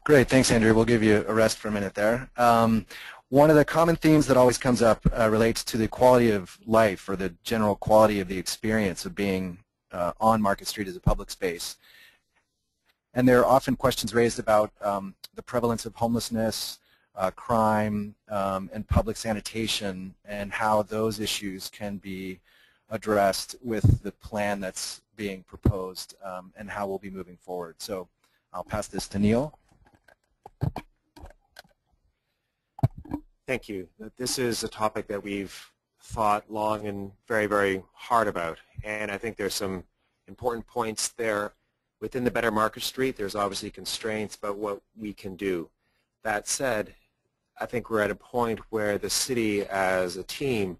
Great, thanks Andrew. We'll give you a rest for a minute there. Um, one of the common themes that always comes up uh, relates to the quality of life or the general quality of the experience of being uh, on Market Street as a public space. And there are often questions raised about um, the prevalence of homelessness, uh, crime, um, and public sanitation, and how those issues can be addressed with the plan that's being proposed um, and how we'll be moving forward. So I'll pass this to Neil. Thank you. This is a topic that we've thought long and very, very hard about. And I think there's some important points there. Within the Better Market Street, there's obviously constraints about what we can do. That said, I think we're at a point where the city as a team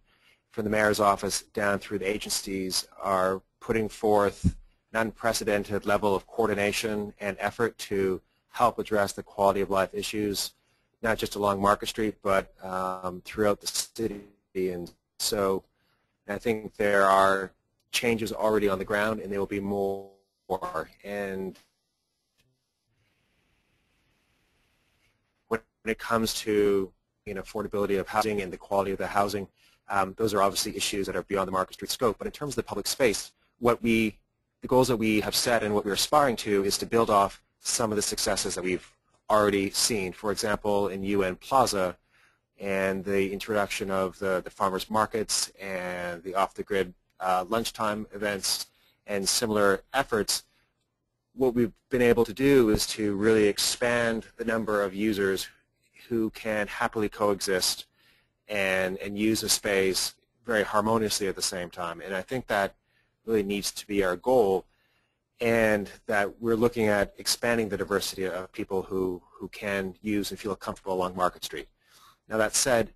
from the mayor's office down through the agencies are putting forth an unprecedented level of coordination and effort to help address the quality of life issues, not just along Market Street, but um, throughout the city. And so I think there are changes already on the ground, and there will be more. And when it comes to you know, affordability of housing and the quality of the housing, um, those are obviously issues that are beyond the Market Street scope. But in terms of the public space, what we, the goals that we have set and what we're aspiring to is to build off some of the successes that we've already seen. For example, in UN Plaza and the introduction of the, the farmers markets and the off-the-grid uh, lunchtime events and similar efforts, what we've been able to do is to really expand the number of users who can happily coexist and, and use a space very harmoniously at the same time. And I think that really needs to be our goal and that we're looking at expanding the diversity of people who, who can use and feel comfortable along Market Street. Now that said,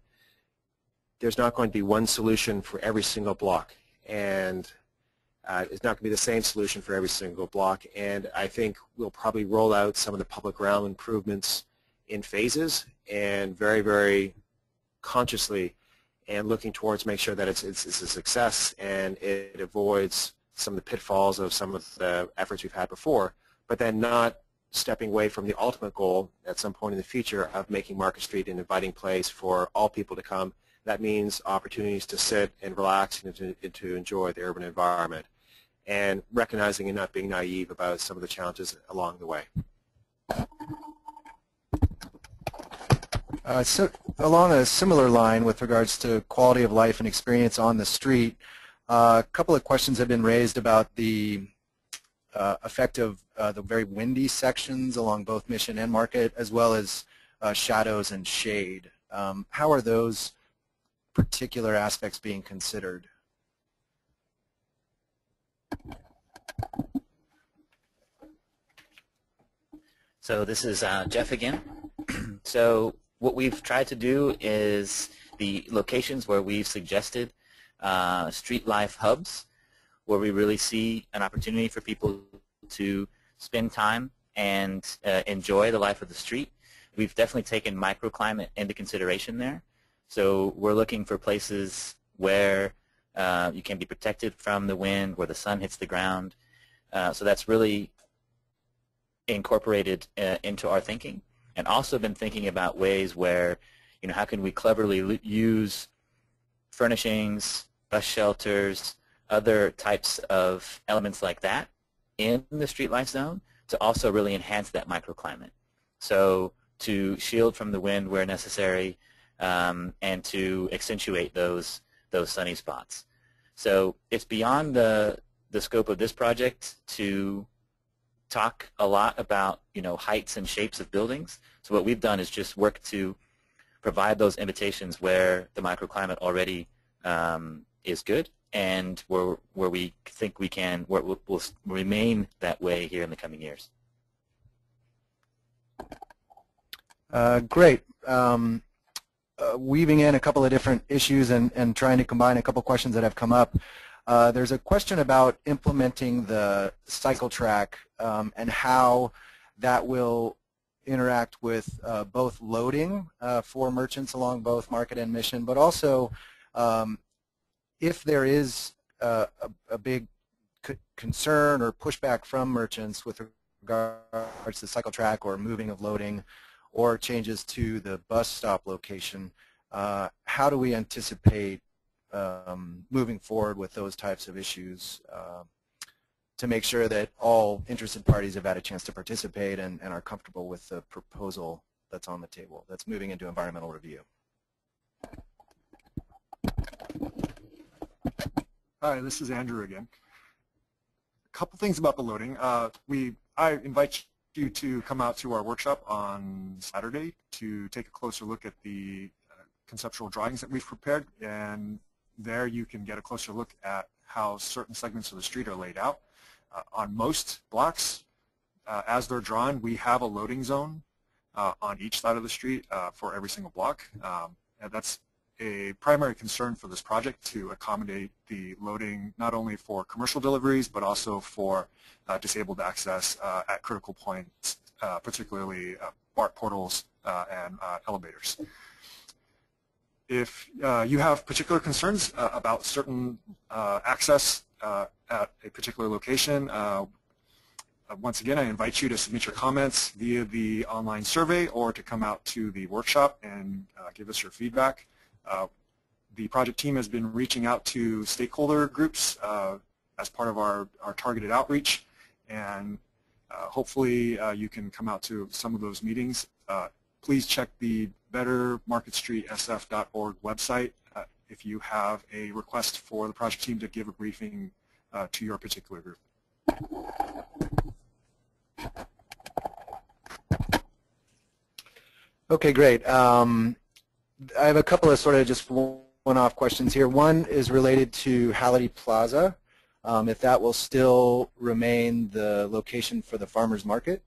there's not going to be one solution for every single block. And uh, is not going to be the same solution for every single block, and I think we'll probably roll out some of the public realm improvements in phases and very, very consciously and looking towards make sure that it's, it's, it's a success and it avoids some of the pitfalls of some of the efforts we've had before, but then not stepping away from the ultimate goal at some point in the future of making Market Street an inviting place for all people to come. That means opportunities to sit and relax and to, and to enjoy the urban environment and recognizing and not being naive about some of the challenges along the way. Uh, so along a similar line with regards to quality of life and experience on the street, uh, a couple of questions have been raised about the uh, effect of uh, the very windy sections along both Mission and Market, as well as uh, shadows and shade. Um, how are those particular aspects being considered? So this is uh, Jeff again. so what we've tried to do is the locations where we've suggested uh, street life hubs where we really see an opportunity for people to spend time and uh, enjoy the life of the street. We've definitely taken microclimate into consideration there. So we're looking for places where uh, you can be protected from the wind, where the sun hits the ground. Uh, so that's really incorporated uh, into our thinking and also been thinking about ways where, you know, how can we cleverly use furnishings, bus shelters, other types of elements like that in the street life zone to also really enhance that microclimate. So to shield from the wind where necessary um, and to accentuate those those sunny spots. So it's beyond the the scope of this project to talk a lot about you know heights and shapes of buildings. So what we've done is just work to provide those invitations where the microclimate already um, is good and where where we think we can where will, will remain that way here in the coming years. Uh, great. Um, uh, weaving in a couple of different issues and, and trying to combine a couple questions that have come up. Uh, there's a question about implementing the cycle track um, and how that will interact with uh, both loading uh, for merchants along both market and mission, but also um, if there is a, a big concern or pushback from merchants with regards to cycle track or moving of loading or changes to the bus stop location, uh, how do we anticipate um, moving forward with those types of issues uh, to make sure that all interested parties have had a chance to participate and, and are comfortable with the proposal that's on the table, that's moving into environmental review. Hi, this is Andrew again. A couple things about the loading. Uh, we, I invite you to come out to our workshop on Saturday to take a closer look at the uh, conceptual drawings that we've prepared and there you can get a closer look at how certain segments of the street are laid out. Uh, on most blocks, uh, as they're drawn, we have a loading zone uh, on each side of the street uh, for every single block. Um, and that's a primary concern for this project to accommodate the loading not only for commercial deliveries but also for uh, disabled access uh, at critical points, particularly BART portals and elevators. If you have particular concerns about certain access at a particular location, once again, I invite you to submit your comments via the online survey or to come out to the workshop and give us your feedback. Uh, the project team has been reaching out to stakeholder groups uh, as part of our, our targeted outreach and uh, hopefully uh, you can come out to some of those meetings. Uh, please check the bettermarketstreetsf.org website uh, if you have a request for the project team to give a briefing to your particular group. Okay, great. Um, I have a couple of sort of just one-off questions here. One is related to Hallidie Plaza, um, if that will still remain the location for the farmers market.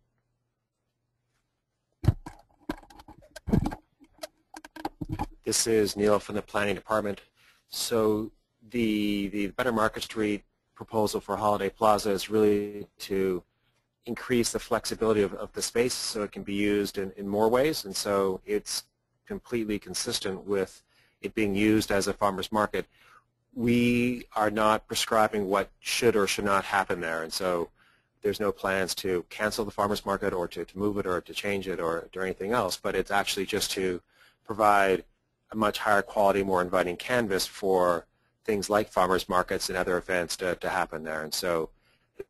This is Neil from the Planning Department. So the, the Better Market Street proposal for Hallidie Plaza is really to increase the flexibility of, of the space so it can be used in, in more ways. And so it's completely consistent with it being used as a farmer's market. We are not prescribing what should or should not happen there. And so there's no plans to cancel the farmer's market or to, to move it or to change it or, do anything else. But it's actually just to provide a much higher quality, more inviting canvas for things like farmers markets and other events to, to happen there. And so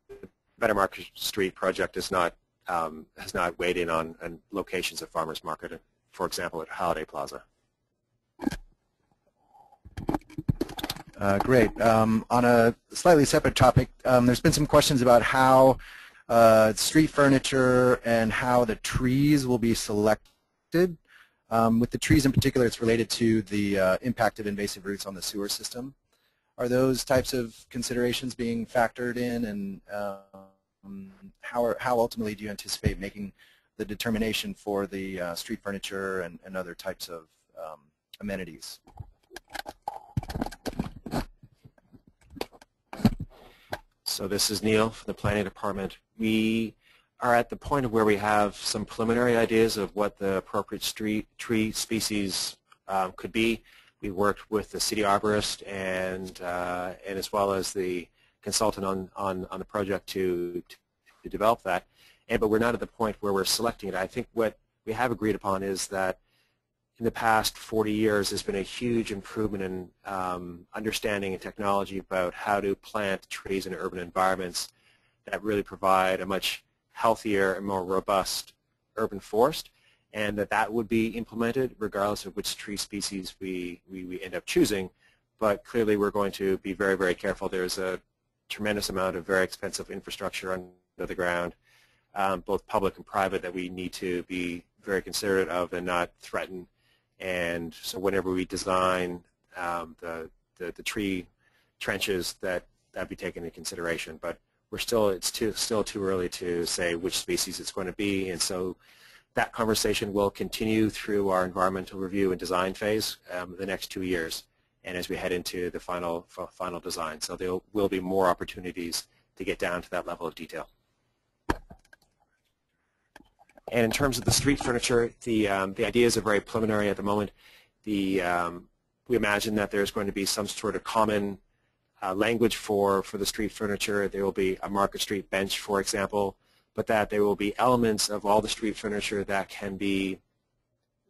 the Better Market Street project is not um, has not weighed in on, on locations of farmers market, for example, at Hallidie Plaza. Uh, great. Um, on a slightly separate topic, um, there's been some questions about how uh, street furniture and how the trees will be selected. Um, with the trees in particular, it's related to the uh, impact of invasive roots on the sewer system. Are those types of considerations being factored in, and um, how, are, how ultimately do you anticipate making the determination for the uh, street furniture and, and, other types of um, amenities? So this is Neil from the Planning Department. We are at the point of where we have some preliminary ideas of what the appropriate street tree species um, could be. We worked with the city arborist and uh, and as well as the consultant on, on, on the project to, to develop that. And but we're not at the point where we're selecting it. I think what we have agreed upon is that in the past 40 years, there's been a huge improvement in um, understanding and technology about how to plant trees in urban environments that really provide a much healthier and more robust urban forest, and that that would be implemented regardless of which tree species we, we, we end up choosing. But clearly, we're going to be very, very careful. There's a tremendous amount of very expensive infrastructure under the ground, um, both public and private, that we need to be very considerate of and not threaten and so whenever we design um, the, the, the tree trenches, that that be taken into consideration. But we're still it's too still too early to say which species it's going to be, and so that conversation will continue through our environmental review and design phase um, the next two years, and as we head into the final final design. So there will be more opportunities to get down to that level of detail. And in terms of the street furniture, the, um, the ideas are very preliminary at the moment. The, um, we imagine that there's going to be some sort of common uh, language for, for the street furniture. There will be a Market Street bench, for example, but that there will be elements of all the street furniture that can be,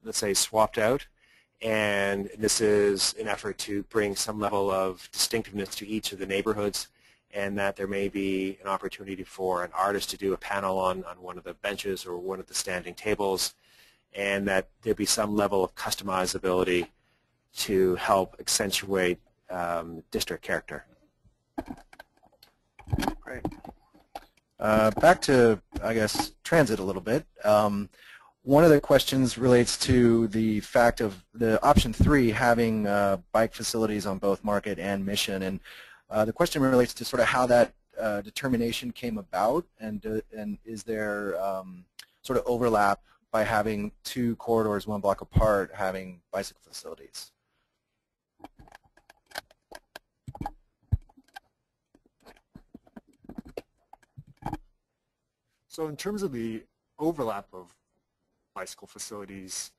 let's say, swapped out. And this is an effort to bring some level of distinctiveness to each of the neighborhoods and that there may be an opportunity for an artist to do a panel on, on one of the benches or one of the standing tables, and that there be some level of customizability to help accentuate um, district character. Great. Uh, back to, I guess, transit a little bit. Um, one of the questions relates to the fact of the option three having uh, bike facilities on both Market and Mission. And uh, the question relates to sort of how that uh, determination came about, and uh, and is there um, sort of overlap by having two corridors one block apart having bicycle facilities? So in terms of the overlap of bicycle facilities,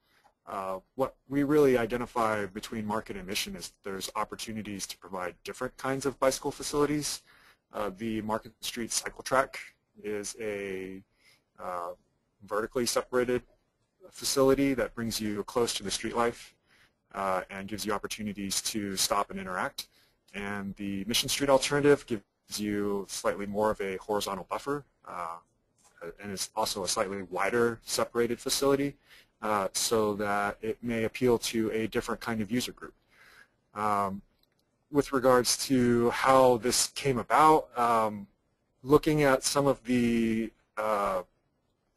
uh, what we really identify between market and mission is there's opportunities to provide different kinds of bicycle facilities. Uh, the Market Street Cycle Track is a uh, vertically separated facility that brings you close to the street life uh, and gives you opportunities to stop and interact. And the Mission Street alternative gives you slightly more of a horizontal buffer uh, and it's also a slightly wider separated facility uh, so that it may appeal to a different kind of user group. Um, with regards to how this came about, um, looking at some of the, uh,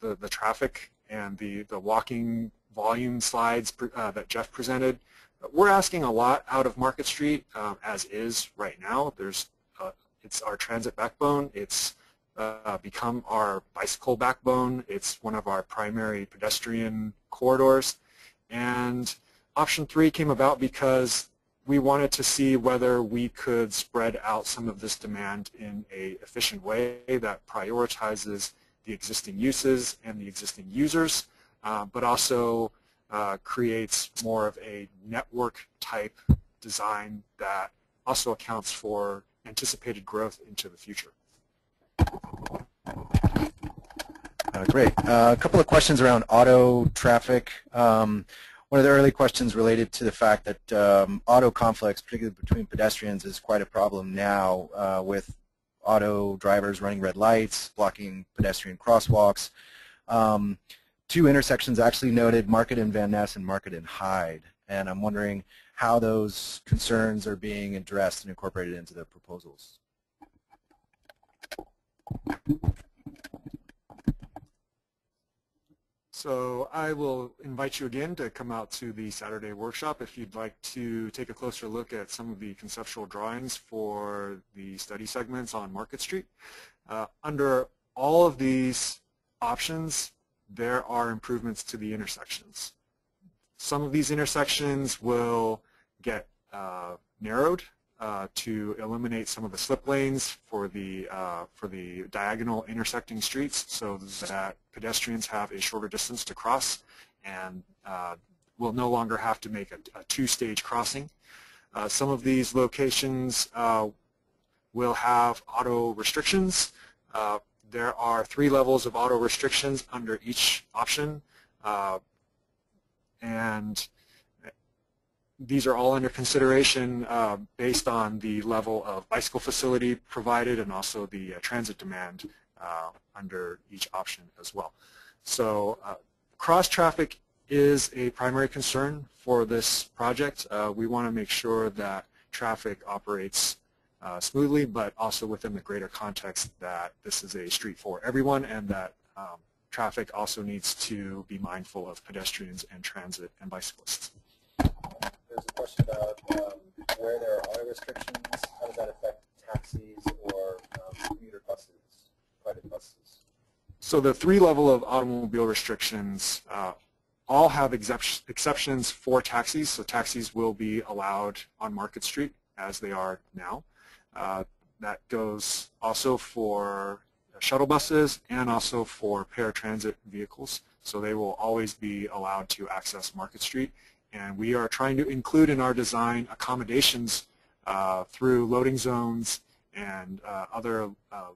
the, the traffic and the the walking volume slides uh, that Jeff presented, we're asking a lot out of Market Street um, as is right now. There's uh, it's our transit backbone. It's uh, become our bicycle backbone. It's one of our primary pedestrian corridors. And option three came about because we wanted to see whether we could spread out some of this demand in a efficient way that prioritizes the existing uses and the existing users, uh, but also uh, creates more of a network type design that also accounts for anticipated growth into the future. Uh, great. Uh, a couple of questions around auto traffic. Um, one of the early questions related to the fact that um, auto conflicts, particularly between pedestrians, is quite a problem now uh, with auto drivers running red lights, blocking pedestrian crosswalks. Um, two intersections actually noted, Market and Van Ness and Market and Hyde. And I'm wondering how those concerns are being addressed and incorporated into the proposals. So I will invite you again to come out to the Saturday workshop if you'd like to take a closer look at some of the conceptual drawings for the study segments on Market Street. Uh, under all of these options, there are improvements to the intersections. Some of these intersections will get uh, narrowed uh, to eliminate some of the slip lanes for the uh, for the diagonal intersecting streets so that pedestrians have a shorter distance to cross and uh, will no longer have to make a, a two-stage crossing. Uh, some of these locations uh, will have auto restrictions. There are three levels of auto restrictions under each option and these are all under consideration uh, based on the level of bicycle facility provided and also the uh, transit demand uh, under each option as well. So uh, cross traffic is a primary concern for this project. Uh, we want to make sure that traffic operates uh, smoothly but also within the greater context that this is a street for everyone and that um, traffic also needs to be mindful of pedestrians and transit and bicyclists question about um, where there are auto restrictions. How does that affect taxis or um, commuter buses, private buses? So the three level of automobile restrictions uh, all have exceptions for taxis. So taxis will be allowed on Market Street as they are now. Uh, that goes also for shuttle buses and also for paratransit vehicles. So they will always be allowed to access Market Street and we are trying to include in our design accommodations uh, through loading zones and uh, other uh,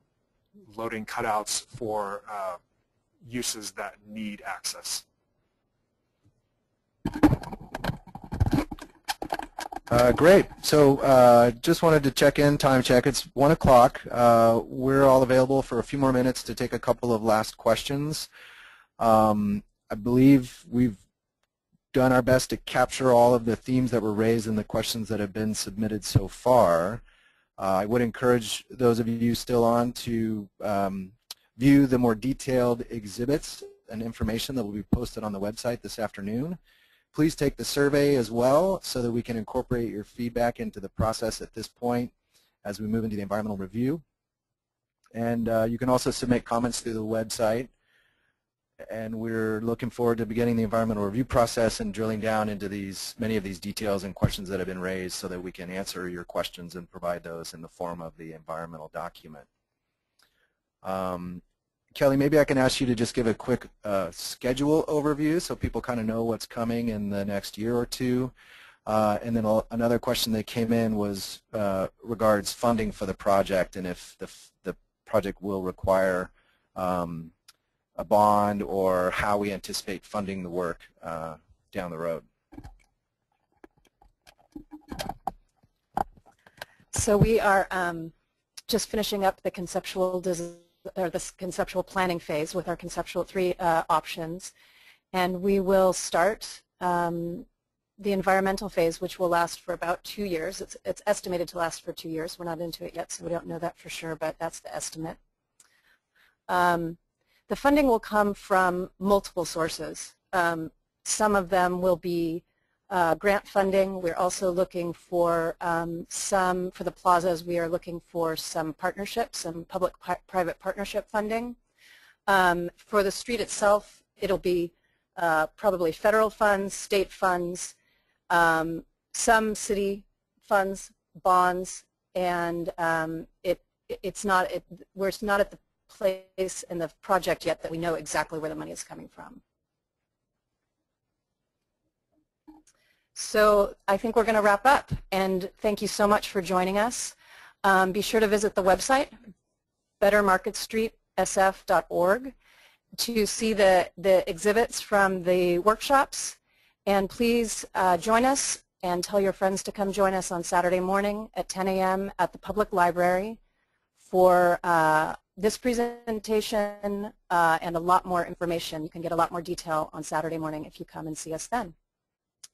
loading cutouts for uh, uses that need access. Uh, great. So uh, just wanted to check in, time check. It's 1 o'clock. Uh, we're all available for a few more minutes to take a couple of last questions. Um, I believe we've done our best to capture all of the themes that were raised in the questions that have been submitted so far. Uh, I would encourage those of you still on to um, view the more detailed exhibits and information that will be posted on the website this afternoon. Please take the survey as well so that we can incorporate your feedback into the process at this point as we move into the environmental review. And uh, you can also submit comments through the website and we're looking forward to beginning the environmental review process and drilling down into these many of these details and questions that have been raised so that we can answer your questions and provide those in the form of the environmental document. Um, Kelly, maybe I can ask you to just give a quick uh, schedule overview so people kind of know what's coming in the next year or two. Uh, and then another question that came in was uh, regards funding for the project and if the, the project will require um, a bond or how we anticipate funding the work uh, down the road. So we are um, just finishing up the conceptual or the conceptual planning phase with our conceptual three uh, options, and we will start um, the environmental phase, which will last for about two years. It's, it's estimated to last for two years. We're not into it yet, so we don't know that for sure, but that's the estimate. Um, the funding will come from multiple sources. Um, some of them will be uh, grant funding. We're also looking for um, some, for the plazas, we are looking for some partnerships, some public-private partnership funding. Um, for the street itself, it'll be uh, probably federal funds, state funds, um, some city funds, bonds, and um, it it's not it, we're not at the place in the project yet that we know exactly where the money is coming from. So I think we're going to wrap up, and thank you so much for joining us. Um, be sure to visit the website, bettermarketstreetsf.org, to see the, the exhibits from the workshops. And please uh, join us and tell your friends to come join us on Saturday morning at 10 a.m. at the public library for uh, this presentation uh, and a lot more information. You can get a lot more detail on Saturday morning if you come and see us then.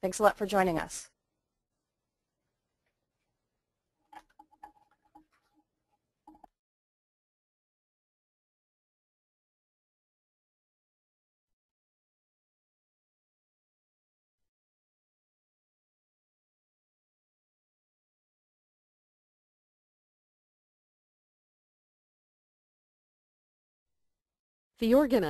Thanks a lot for joining us. The organizer